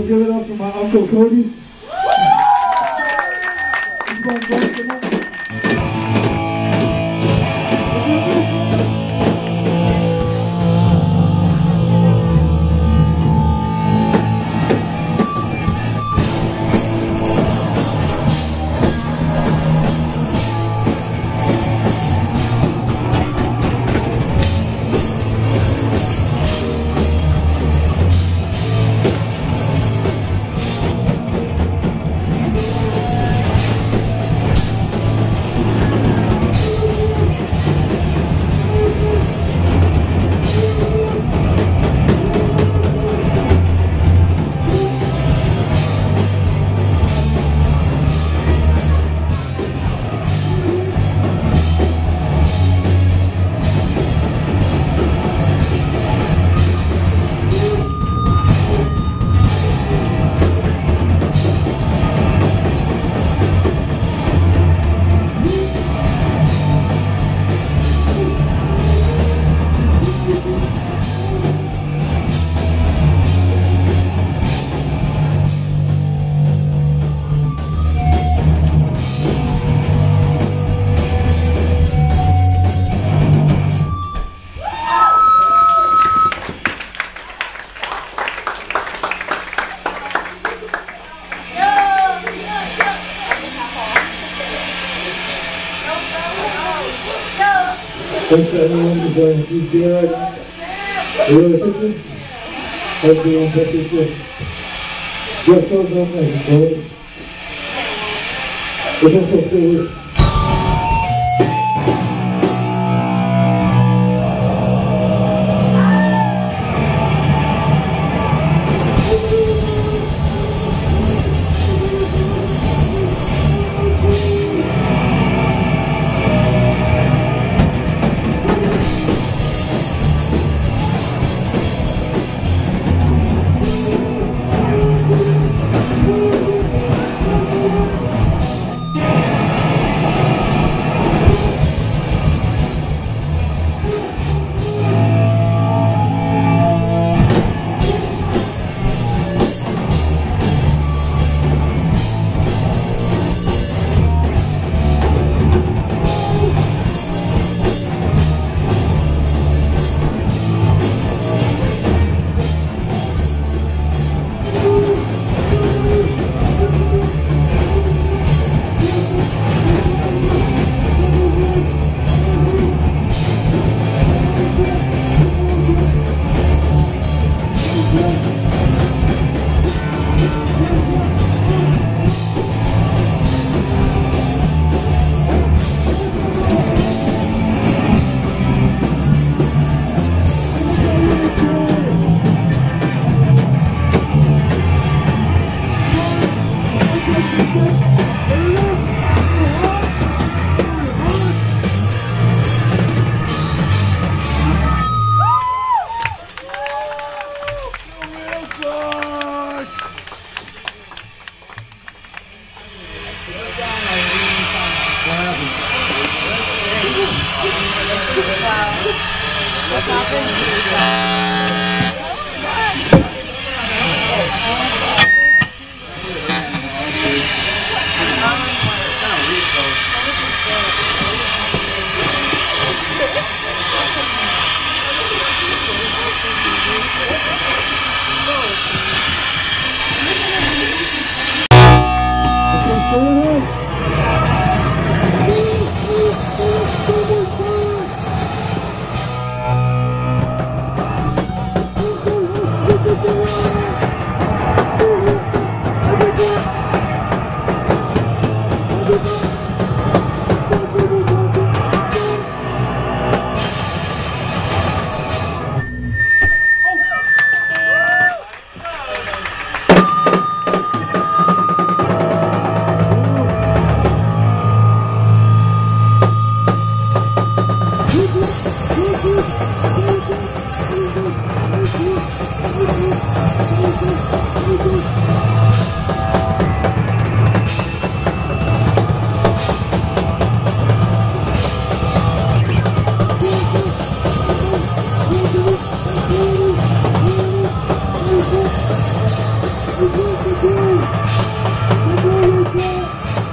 Give it up for my Uncle Cody. Thanks to everyone who's wearing who's. You really? Let's be on purpose. Just goes on there. Just gonna stay Das. めっちゃいいじゃん。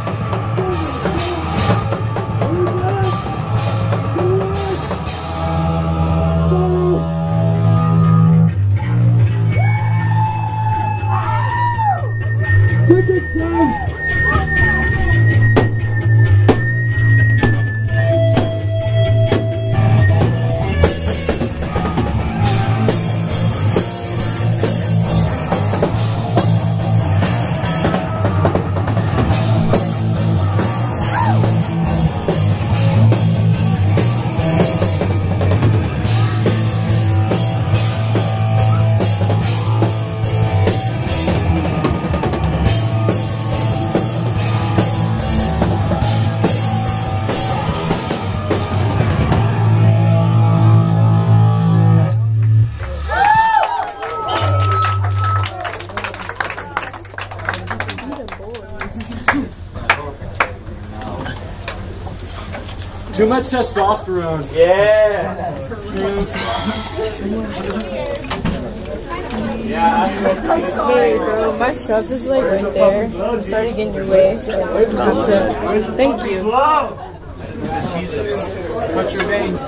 Too much testosterone. Yeah. Hey, bro, my stuff is like right there. I'm sorry to get in your way. But, thank you. Whoa. Jesus. Cut your veins.